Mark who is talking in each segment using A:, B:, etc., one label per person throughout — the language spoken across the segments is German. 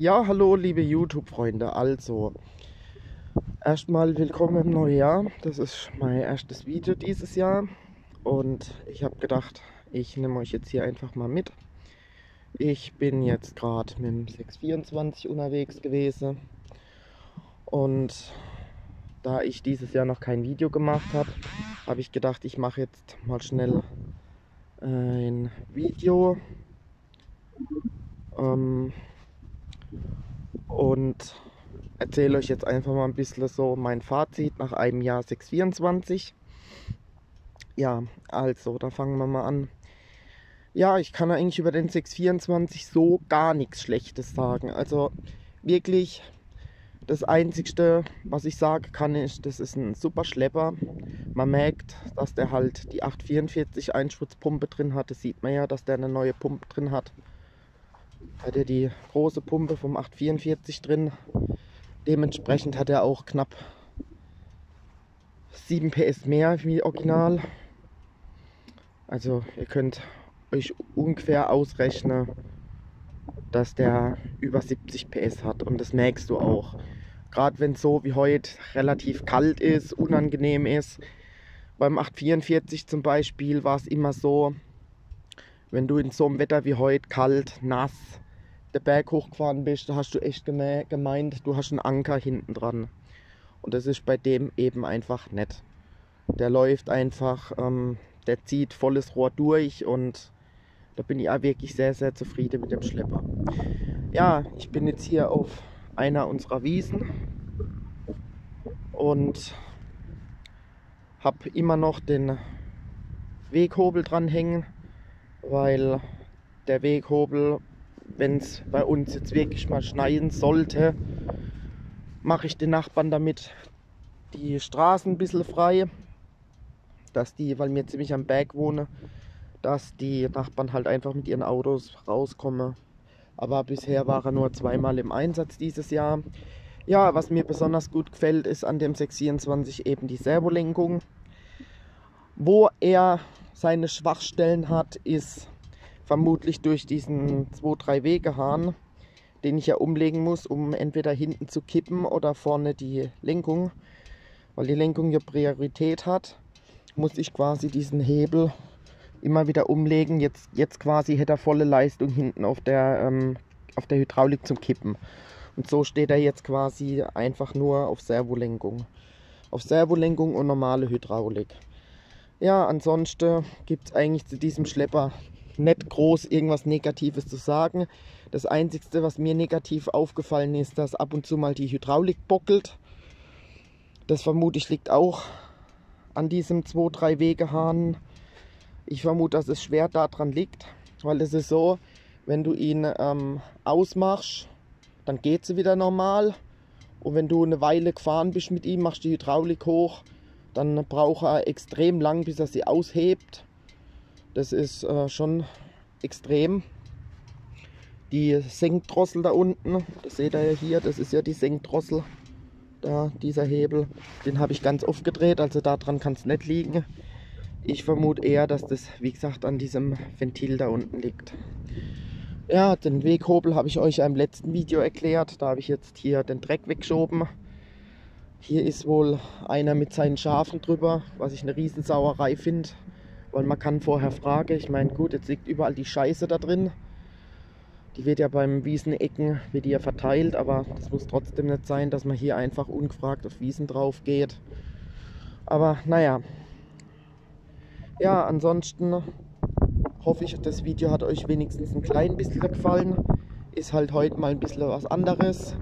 A: Ja, hallo liebe YouTube-Freunde. Also, erstmal willkommen im neuen Jahr. Das ist mein erstes Video dieses Jahr. Und ich habe gedacht, ich nehme euch jetzt hier einfach mal mit. Ich bin jetzt gerade mit dem 624 unterwegs gewesen. Und da ich dieses Jahr noch kein Video gemacht habe, habe ich gedacht, ich mache jetzt mal schnell ein Video. Ähm, und erzähle euch jetzt einfach mal ein bisschen so mein Fazit nach einem Jahr 624. Ja, also, da fangen wir mal an. Ja, ich kann eigentlich über den 624 so gar nichts Schlechtes sagen. Also wirklich das Einzige, was ich sagen kann, ist, das ist ein super Schlepper. Man merkt, dass der halt die 844 Einspritzpumpe drin hat. Das sieht man ja, dass der eine neue Pumpe drin hat. Hat er die große Pumpe vom 844 drin. Dementsprechend hat er auch knapp 7 PS mehr wie original. Also ihr könnt euch ungefähr ausrechnen, dass der über 70 PS hat und das merkst du auch. Gerade wenn es so wie heute relativ kalt ist, unangenehm ist. Beim 844 zum Beispiel war es immer so, wenn du in so einem Wetter wie heute, kalt, nass, der Berg hochgefahren bist, da hast du echt gemeint, du hast einen Anker hinten dran. Und das ist bei dem eben einfach nett. Der läuft einfach, ähm, der zieht volles Rohr durch und da bin ich auch wirklich sehr, sehr zufrieden mit dem Schlepper. Ja, ich bin jetzt hier auf einer unserer Wiesen und habe immer noch den Weghobel dran hängen, weil der Weghobel, wenn es bei uns jetzt wirklich mal schneien sollte, mache ich den Nachbarn damit die Straßen ein bisschen frei, dass die, weil wir ziemlich am Berg wohnen, dass die Nachbarn halt einfach mit ihren Autos rauskommen. Aber bisher war er nur zweimal im Einsatz dieses Jahr. Ja, was mir besonders gut gefällt, ist an dem 624 eben die Servolenkung. Wo er seine Schwachstellen hat, ist vermutlich durch diesen 2-3 Wegehahn, den ich ja umlegen muss, um entweder hinten zu kippen oder vorne die Lenkung. Weil die Lenkung ja Priorität hat, muss ich quasi diesen Hebel immer wieder umlegen. Jetzt, jetzt quasi hätte er volle Leistung hinten auf der, ähm, auf der Hydraulik zum Kippen. Und so steht er jetzt quasi einfach nur auf Servolenkung. Auf Servolenkung und normale Hydraulik. Ja, ansonsten gibt es eigentlich zu diesem Schlepper nicht groß irgendwas Negatives zu sagen. Das Einzige, was mir negativ aufgefallen ist, dass ab und zu mal die Hydraulik bockelt. Das vermutlich liegt auch an diesem 2-3 Wegehahn ich vermute, dass es schwer daran liegt, weil es ist so, wenn du ihn ähm, ausmachst, dann geht sie wieder normal. Und wenn du eine Weile gefahren bist mit ihm, machst die Hydraulik hoch, dann braucht er extrem lang, bis er sie aushebt. Das ist äh, schon extrem. Die Senkdrossel da unten, das seht ihr ja hier, das ist ja die Senkdrossel. Da, dieser Hebel, den habe ich ganz oft gedreht, also daran kann es nicht liegen. Ich vermute eher, dass das, wie gesagt, an diesem Ventil da unten liegt. Ja, den Weghobel habe ich euch im letzten Video erklärt. Da habe ich jetzt hier den Dreck weggeschoben. Hier ist wohl einer mit seinen Schafen drüber, was ich eine Riesensauerei finde. Weil man kann vorher fragen, ich meine gut, jetzt liegt überall die Scheiße da drin. Die wird ja beim Wiesenecken wird die ja verteilt, aber das muss trotzdem nicht sein, dass man hier einfach ungefragt auf Wiesen drauf geht. Aber naja, ja, ansonsten hoffe ich, das Video hat euch wenigstens ein klein bisschen gefallen. Ist halt heute mal ein bisschen was anderes.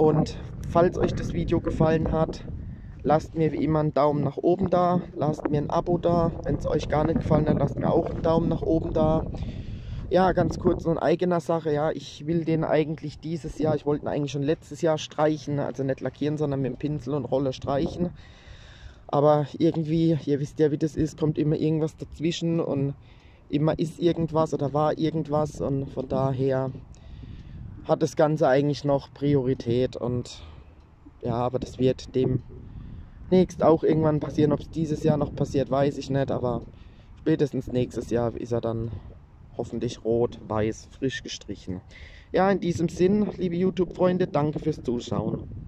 A: Und falls euch das Video gefallen hat, lasst mir wie immer einen Daumen nach oben da, lasst mir ein Abo da. Wenn es euch gar nicht gefallen hat, lasst mir auch einen Daumen nach oben da. Ja, ganz kurz noch in eigener Sache. Ja, ich will den eigentlich dieses Jahr, ich wollte ihn eigentlich schon letztes Jahr streichen, also nicht lackieren, sondern mit dem Pinsel und Rolle streichen. Aber irgendwie, ihr wisst ja, wie das ist, kommt immer irgendwas dazwischen und immer ist irgendwas oder war irgendwas und von daher hat das Ganze eigentlich noch Priorität und ja, aber das wird demnächst auch irgendwann passieren. Ob es dieses Jahr noch passiert, weiß ich nicht, aber spätestens nächstes Jahr ist er dann hoffentlich rot, weiß, frisch gestrichen. Ja, in diesem Sinn, liebe YouTube-Freunde, danke fürs Zuschauen.